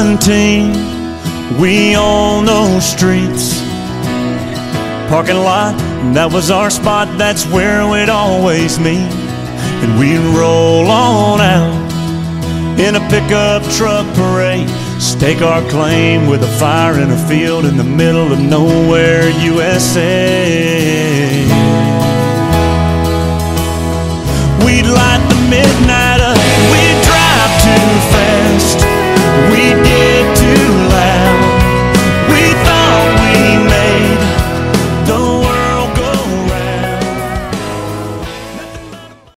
run team. We own those streets. Parking lot, that was our spot, that's where we'd always meet. And we'd roll on out in a pickup truck parade. Stake our claim with a fire in a field in the middle of nowhere, USA. We'd light the midnight